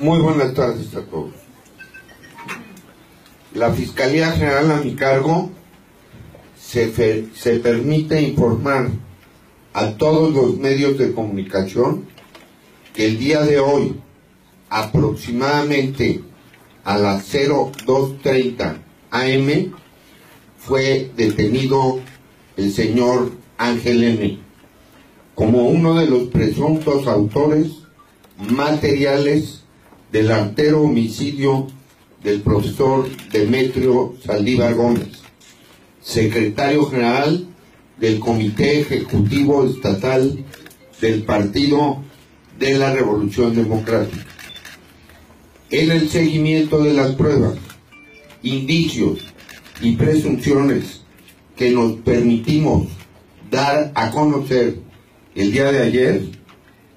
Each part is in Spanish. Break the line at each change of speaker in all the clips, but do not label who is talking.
Muy buenas tardes a todos. La Fiscalía General a mi cargo se, se permite informar a todos los medios de comunicación que el día de hoy, aproximadamente a las 0230 AM, fue detenido el señor Ángel N. como uno de los presuntos autores materiales del artero homicidio del profesor Demetrio Saldívar Gómez, secretario general del Comité Ejecutivo Estatal del Partido de la Revolución Democrática. En el seguimiento de las pruebas, indicios y presunciones que nos permitimos dar a conocer el día de ayer,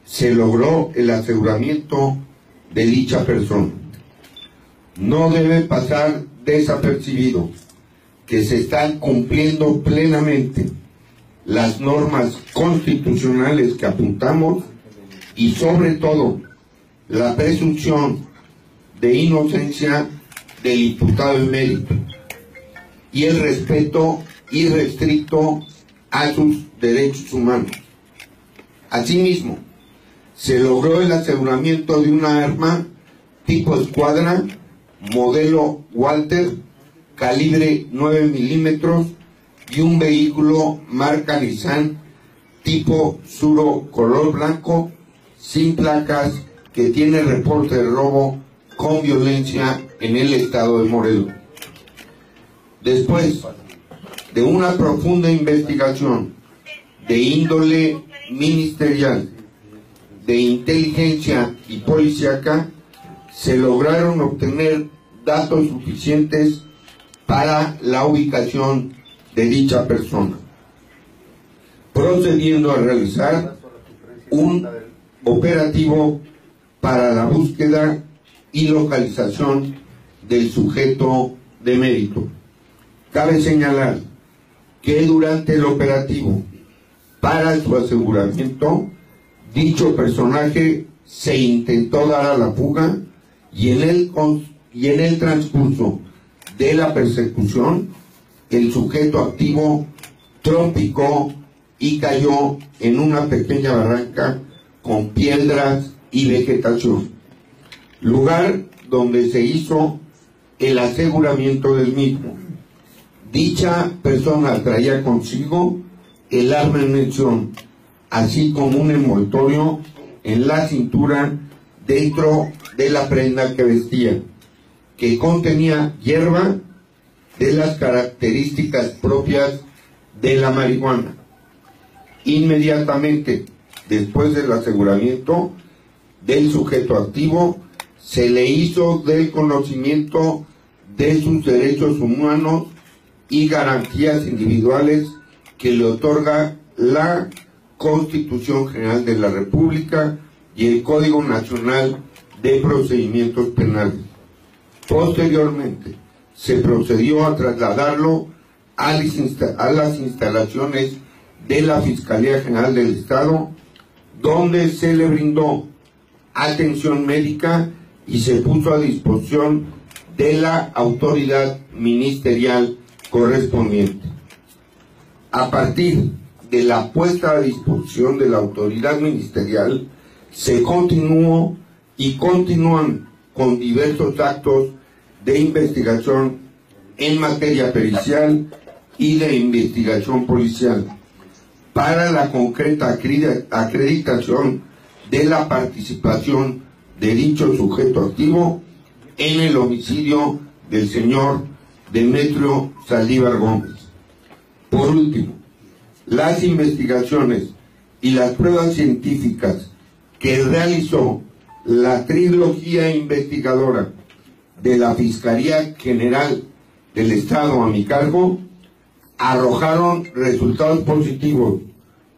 se logró el aseguramiento de dicha persona. No debe pasar desapercibido que se están cumpliendo plenamente las normas constitucionales que apuntamos y sobre todo la presunción de inocencia del imputado en mérito y el respeto irrestricto a sus derechos humanos. Asimismo, se logró el aseguramiento de una arma tipo escuadra, modelo Walter, calibre 9 milímetros y un vehículo marca Nissan tipo Suro color blanco sin placas que tiene reporte de robo con violencia en el estado de Morelos. Después de una profunda investigación de índole ministerial, de inteligencia y policíaca, se lograron obtener datos suficientes para la ubicación de dicha persona, procediendo a realizar un operativo para la búsqueda y localización del sujeto de mérito. Cabe señalar que durante el operativo para su aseguramiento, dicho personaje se intentó dar a la fuga y en el, y en el transcurso de la persecución, el sujeto activo trompicó y cayó en una pequeña barranca con piedras y vegetación, lugar donde se hizo el aseguramiento del mismo. Dicha persona traía consigo el arma en mención, así como un envoltorio en la cintura dentro de la prenda que vestía, que contenía hierba de las características propias de la marihuana. Inmediatamente después del aseguramiento del sujeto activo, se le hizo del conocimiento de sus derechos humanos y garantías individuales que le otorga la Constitución General de la República y el Código Nacional de Procedimientos Penales. Posteriormente, se procedió a trasladarlo a las instalaciones de la Fiscalía General del Estado, donde se le brindó atención médica y se puso a disposición de la autoridad ministerial correspondiente. A partir de la puesta a disposición de la autoridad ministerial, se continuó y continúan con diversos actos de investigación en materia pericial y de investigación policial para la concreta acreditación de la participación de dicho sujeto activo en el homicidio del señor Demetrio Saldívar Gómez. Por último, las investigaciones y las pruebas científicas que realizó la trilogía investigadora de la Fiscalía General del Estado a mi cargo arrojaron resultados positivos,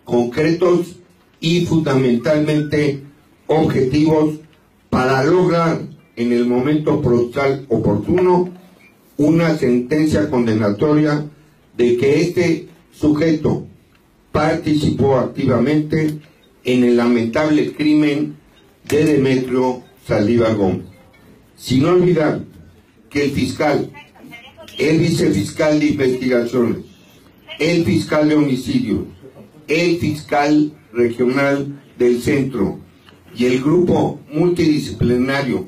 concretos y fundamentalmente objetivos para lograr en el momento procesal oportuno una sentencia condenatoria de que este sujeto participó activamente en el lamentable crimen de Demetrio Saldívar Gómez. Sin olvidar que el fiscal, el vicefiscal de investigaciones, el fiscal de homicidios, el fiscal regional del centro y el grupo multidisciplinario,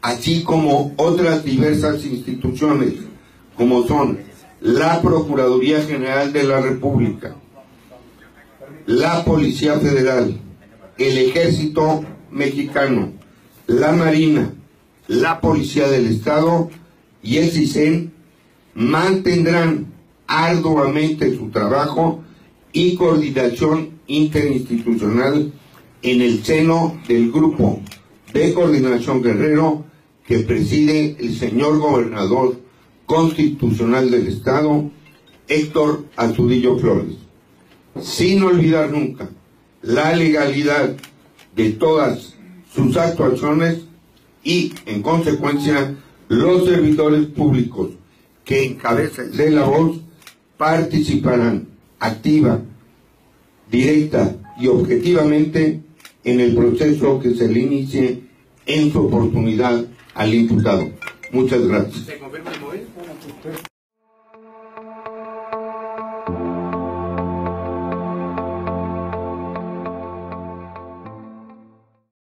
así como otras diversas instituciones, como son la Procuraduría General de la República, la Policía Federal, el Ejército Mexicano, la Marina, la Policía del Estado y el CISEN mantendrán arduamente su trabajo y coordinación interinstitucional en el seno del grupo de coordinación guerrero que preside el señor gobernador constitucional del Estado, Héctor Azudillo Flores, sin olvidar nunca la legalidad de todas sus actuaciones y, en consecuencia, los servidores públicos que encabecen de la voz participarán activa, directa y objetivamente en el proceso que se le inicie en su oportunidad al imputado. Muchas gracias.